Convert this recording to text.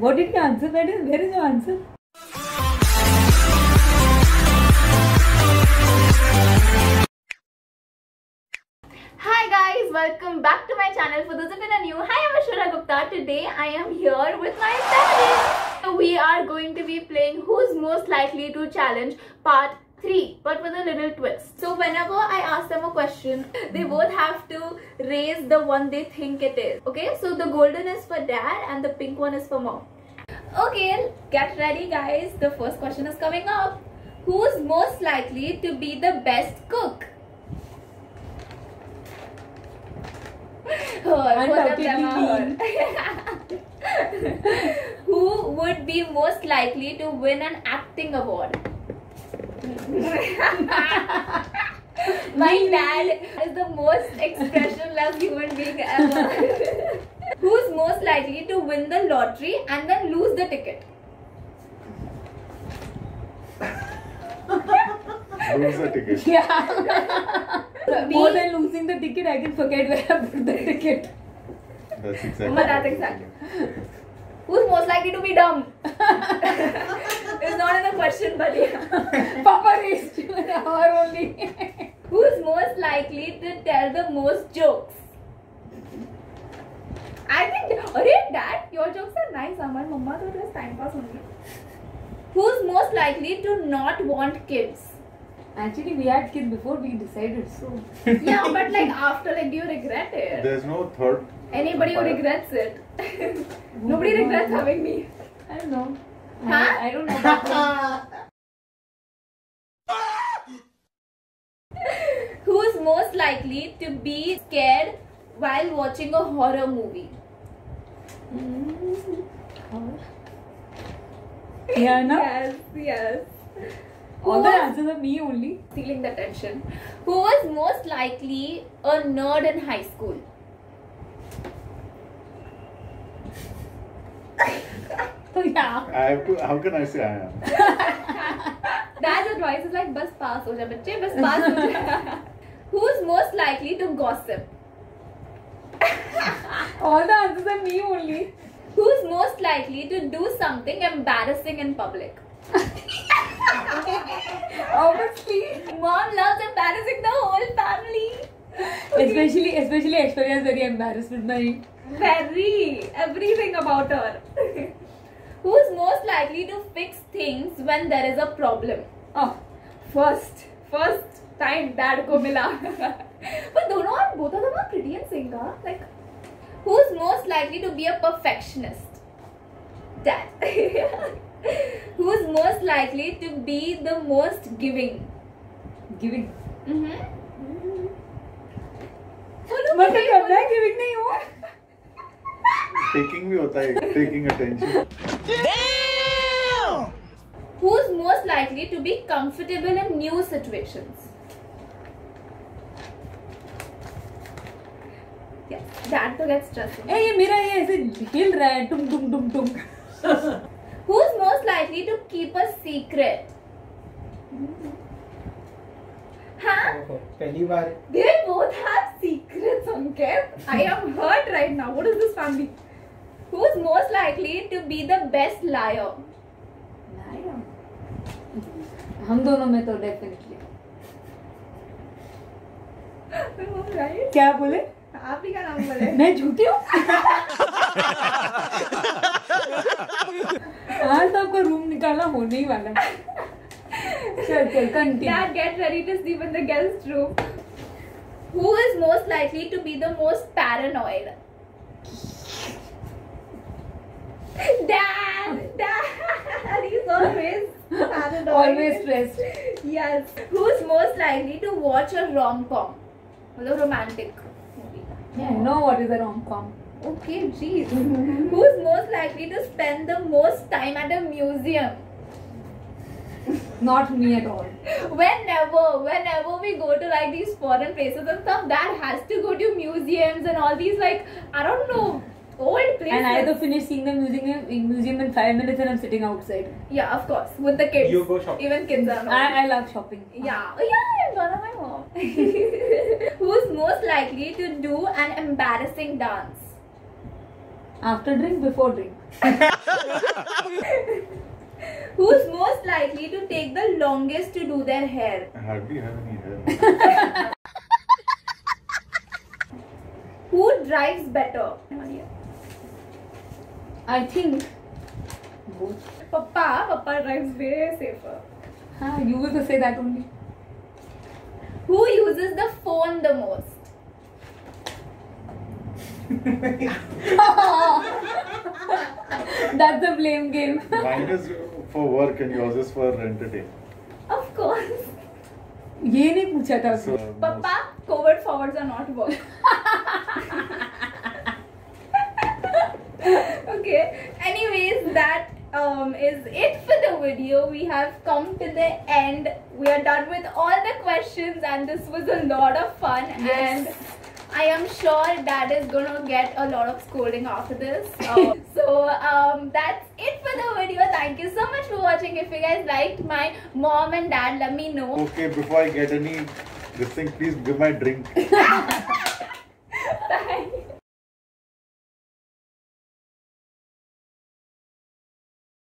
What did you answer? Is, where is your answer? Hi guys, welcome back to my channel. For those of you who are new, hi, I'm Aishwarya Gupta. Today I am here with my family. We are going to be playing Who's Most Likely to Challenge Part 3, but with a little twist. So whenever I ask them a question, they both have to raise the one they think it is. Okay, so the golden is for dad and the pink one is for mom. Okay, get ready guys. The first question is coming up. Who's most likely to be the best cook? Her, both of them are her. Who would be most likely to win an acting award? My dad is the most expressionless human being ever. Who's most likely to win the lottery and then lose the ticket? Lose the ticket. Yeah. More than losing the ticket, I can forget where I put the ticket. That's exactly. But that's exactly. Who's most likely to be dumb? it's not in the question, but yeah. Papa raised you an hour only. Who's most likely to tell the most jokes? I think, Arey, dad, your jokes are nice. Amar mama thought it was time pass only. Who's most likely to not want kids? Actually, we had kids before we decided, so. Yeah, but like after, like, do you regret it? There's no third. Anybody who uh, regrets it? Nobody regrets having me. I don't know. Huh? I, I don't know. Who's most likely to be scared while watching a horror movie? Hmm. yeah, no? Yes, yes. Who All the answers are me only. stealing the attention? Who was most likely a nerd in high school? So, yeah. I have to. How can I say I am? Dad's advice is like, bus pass ho ja bachche, bus pass ho ja. Who's most likely to gossip? All the answers are me only. Who's most likely to do something embarrassing in public? Obviously. Mom loves embarrassing the whole family. Especially, especially Aishwarya is very embarrassed with my. Very. Everything about her. Who's most likely to fix things when there is a problem? Oh, First. First time dad ko mila. but dono are both of them are pretty in sync, huh? Like, who's most likely to be a perfectionist? Dad. who's most likely to be the most giving? giving. Mm-hmm. मतलब करना है giving नहीं हो Taking भी होता है. Taking attention. Who's most likely to be comfortable in new situations? Yes, dad to get stressed. ए ये मेरा ये ऐसे हिल रहा है टुम टुम टुम टुम Who's most likely to keep a secret? Huh? पहली बार They both have secrets, Ankit. I am hurt right now. What is this family? most likely to be the best liar? हम दोनों में तो definitely. क्या बोले? आप ही का नाम बोले। मैं झूठी हूँ? आज तो आपका रूम निकालना होने ही वाला चल चल continue get ready to see in the guest room who is most likely to be the most paranoid Dad! Dad! He's always paranoid. Always stressed. yes. Who's most likely to watch a rom-com? A romantic movie. Yeah, I know what is a rom-com. Okay, jeez. Who's most likely to spend the most time at a museum? Not me at all. Whenever, whenever we go to like these foreign places and stuff, that has to go to museums and all these like I don't know and I had to finish seeing the museum in museum in five minutes and I'm sitting outside. yeah of course with the kids You go shopping. even kids are not I, I love shopping. yeah oh, yeah i'm gonna my mom who's most likely to do an embarrassing dance After drink, before drink. Who's most likely to take the longest to do their hair? I hardly have any hair. Who drives better? I think both. Papa, Papa drives way safer. Ah, you will say that only. Who uses the phone the most? That's a blame game. Mine is for work and yours is for entertainment. Of course. ये नहीं पूछा था So, उसने. Papa, covert forwards are not um, is it for the video. We have come to the end. We are done with all the questions, and this was a lot of fun. And I am sure Dad is gonna get a lot of scolding after this. Uh, so um, that's it for the video. Thank you so much for watching. If you guys liked my mom and dad, let me know. Okay, before I get any this thing, please give my drink. Bye.